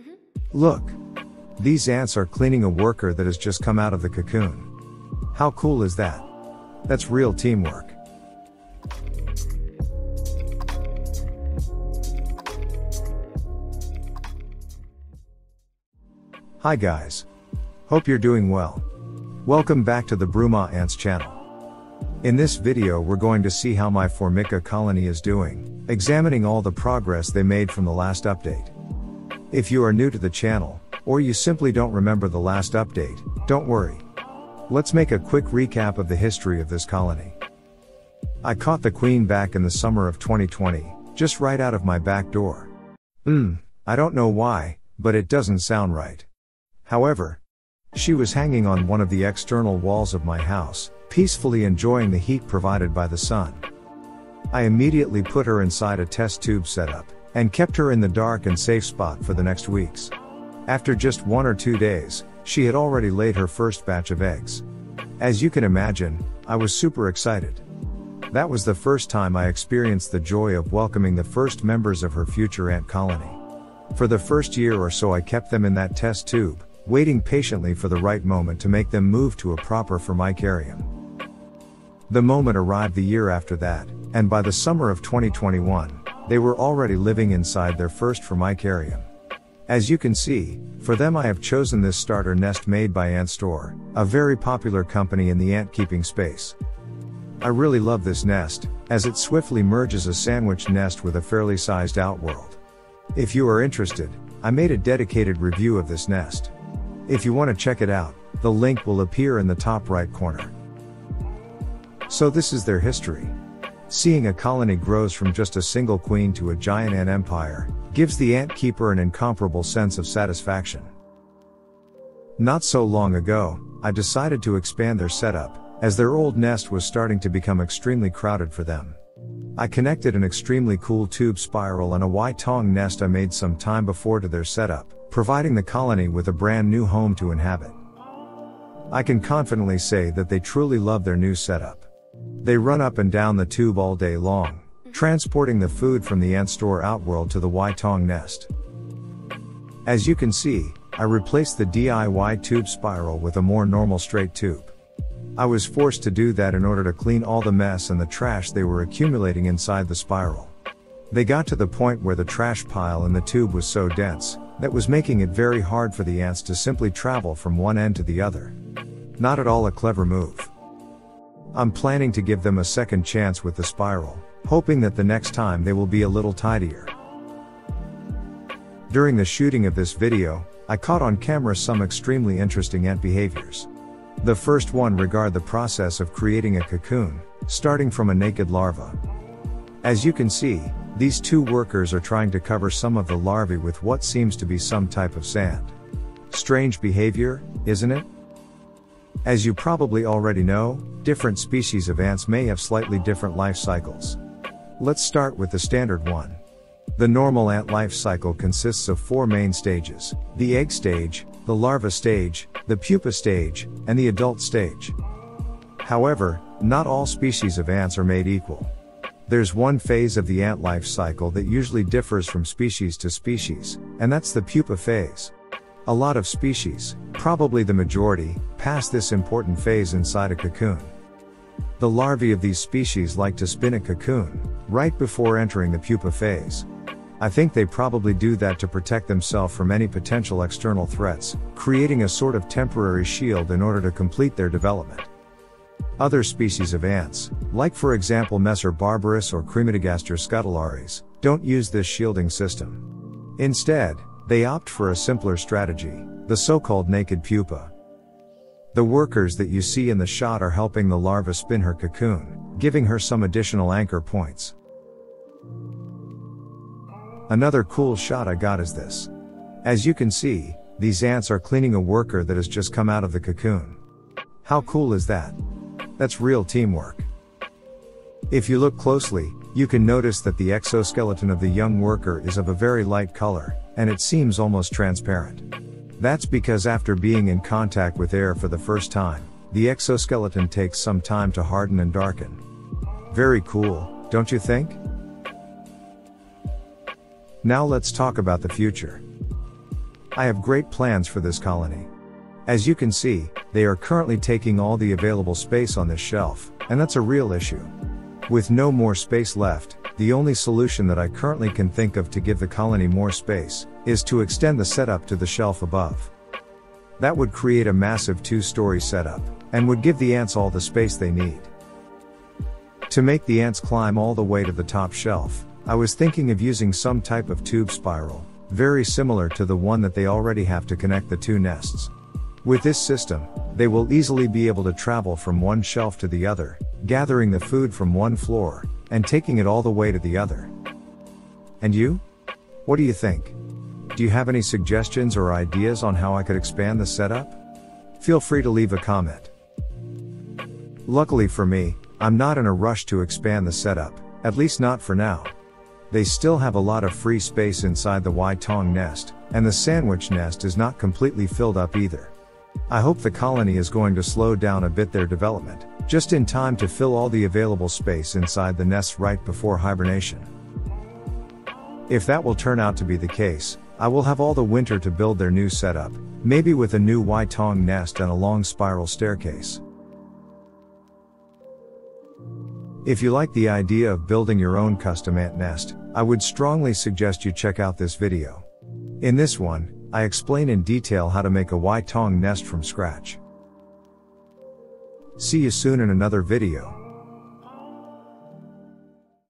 Mm-hmm. Look. These ants are cleaning a worker that has just come out of the cocoon. How cool is that? That's real teamwork. Hi guys. Hope you're doing well. Welcome back to the Bruma Ants channel. In this video we're going to see how my Formica colony is doing, examining all the progress they made from the last update. If you are new to the channel, or you simply don't remember the last update, don't worry. Let's make a quick recap of the history of this colony. I caught the queen back in the summer of 2020, just right out of my back door. Hmm, I don't know why, but it doesn't sound right. However, she was hanging on one of the external walls of my house, peacefully enjoying the heat provided by the sun. I immediately put her inside a test tube setup, and kept her in the dark and safe spot for the next weeks. After just one or two days, she had already laid her first batch of eggs. As you can imagine, I was super excited. That was the first time I experienced the joy of welcoming the first members of her future ant colony. For the first year or so I kept them in that test tube, waiting patiently for the right moment to make them move to a proper formicarium. The moment arrived the year after that, and by the summer of 2021, they were already living inside their first formicarium. As you can see, for them I have chosen this starter nest made by Ant Store, a very popular company in the ant keeping space. I really love this nest, as it swiftly merges a sandwich nest with a fairly sized outworld. If you are interested, I made a dedicated review of this nest. If you want to check it out, the link will appear in the top right corner. So this is their history. Seeing a colony grows from just a single queen to a giant ant empire, gives the ant keeper an incomparable sense of satisfaction. Not so long ago, I decided to expand their setup, as their old nest was starting to become extremely crowded for them. I connected an extremely cool tube spiral and a Y-tong nest I made some time before to their setup, providing the colony with a brand new home to inhabit. I can confidently say that they truly love their new setup. They run up and down the tube all day long, transporting the food from the ant store outworld to the Y-tong nest. As you can see, I replaced the DIY tube spiral with a more normal straight tube. I was forced to do that in order to clean all the mess and the trash they were accumulating inside the spiral. They got to the point where the trash pile in the tube was so dense, that was making it very hard for the ants to simply travel from one end to the other. Not at all a clever move. I'm planning to give them a second chance with the spiral, hoping that the next time they will be a little tidier. During the shooting of this video, I caught on camera some extremely interesting ant behaviors. The first one regard the process of creating a cocoon, starting from a naked larva. As you can see, these two workers are trying to cover some of the larvae with what seems to be some type of sand. Strange behavior, isn't it? As you probably already know, different species of ants may have slightly different life cycles. Let's start with the standard one. The normal ant life cycle consists of four main stages the egg stage, the larva stage, the pupa stage, and the adult stage. However, not all species of ants are made equal. There's one phase of the ant life cycle that usually differs from species to species, and that's the pupa phase. A lot of species, probably the majority, pass this important phase inside a cocoon. The larvae of these species like to spin a cocoon, right before entering the pupa phase. I think they probably do that to protect themselves from any potential external threats, creating a sort of temporary shield in order to complete their development. Other species of ants, like for example Messor barbarus or Crematogaster scutellaris, don't use this shielding system. Instead, they opt for a simpler strategy, the so-called naked pupa. The workers that you see in the shot are helping the larva spin her cocoon, giving her some additional anchor points. Another cool shot I got is this. As you can see, these ants are cleaning a worker that has just come out of the cocoon. How cool is that? That's real teamwork. If you look closely, you can notice that the exoskeleton of the young worker is of a very light color, and it seems almost transparent. That's because after being in contact with air for the first time, the exoskeleton takes some time to harden and darken. Very cool, don't you think? Now let's talk about the future. I have great plans for this colony. As you can see, they are currently taking all the available space on this shelf, and that's a real issue. With no more space left, the only solution that I currently can think of to give the colony more space, is to extend the setup to the shelf above. That would create a massive two-story setup, and would give the ants all the space they need. To make the ants climb all the way to the top shelf, I was thinking of using some type of tube spiral, very similar to the one that they already have to connect the two nests. With this system, they will easily be able to travel from one shelf to the other, gathering the food from one floor, and taking it all the way to the other. And you? What do you think? Do you have any suggestions or ideas on how I could expand the setup? Feel free to leave a comment. Luckily for me, I'm not in a rush to expand the setup, at least not for now. They still have a lot of free space inside the Y Tong nest, and the sandwich nest is not completely filled up either. I hope the colony is going to slow down a bit their development, just in time to fill all the available space inside the nests right before hibernation. If that will turn out to be the case, I will have all the winter to build their new setup, maybe with a new Y Tong nest and a long spiral staircase. If you like the idea of building your own custom ant nest, I would strongly suggest you check out this video. In this one, I explain in detail how to make a Tong nest from scratch. See you soon in another video.